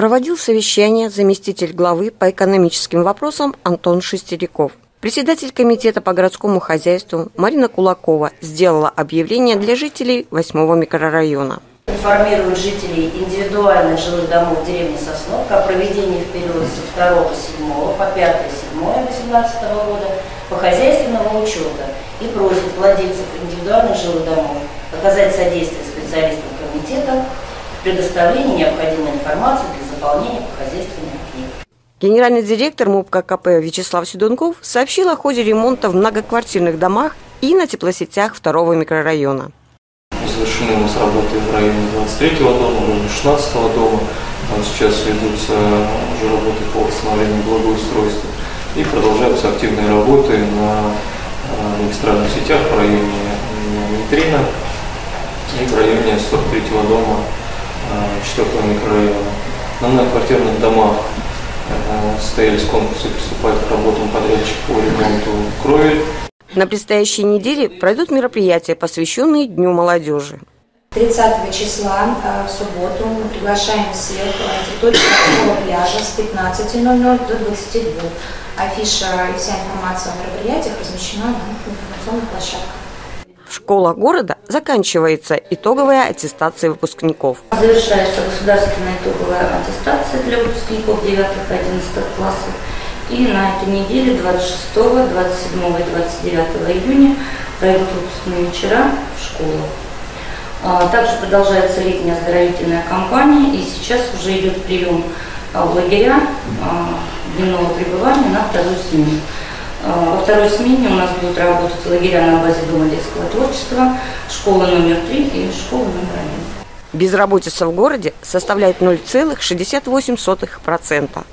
Проводил совещание заместитель главы по экономическим вопросам Антон Шестеряков. Председатель комитета по городскому хозяйству Марина Кулакова сделала объявление для жителей 8 микрорайона. Информируют жителей индивидуальных жилых домов деревни Сосновка о проведении в период со 2 7 по 5 7 2018 года по хозяйственного учета и просит владельцев индивидуальных жилых домов оказать содействие специалистам комитета в предоставлении необходимой информации по хозяйственным книг. Генеральный директор МУП ККП Вячеслав Сидунков сообщил о ходе ремонта в многоквартирных домах и на теплосетях второго микрорайона. Завершены у нас работы в районе 23-го дома, в районе 16-го дома. Там сейчас ведутся уже работы по восстановлению благоустройства. И продолжаются активные работы на э, магистральных сетях в районе Митрина и в районе 43-го дома 4 микрорайона. На многоквартирных домах э, состоялись конкурсы, приступают к работам подрядчик по ремонту крови. На предстоящей неделе пройдут мероприятия, посвященные Дню молодежи. 30 числа э, в субботу мы приглашаем всех на территорию городского пляжа с 15.00 до 22. Афиша и вся информация о мероприятиях размещена на информационных площадках. В школах города заканчивается итоговая аттестация выпускников. Завершается государственная итоговая аттестация для выпускников 9-11 классов. И на этой неделе 26, 27 и 29 июня пройдут выпускные вечера в школах. А, также продолжается летняя оздоровительная кампания, и сейчас уже идет прием а, в лагеря а, дневного пребывания на вторую смену. Во второй смене у нас будут работать лагеря на базе Дома детского творчества, школа номер 3 и школа номер 1. Безработица в городе составляет 0,68%.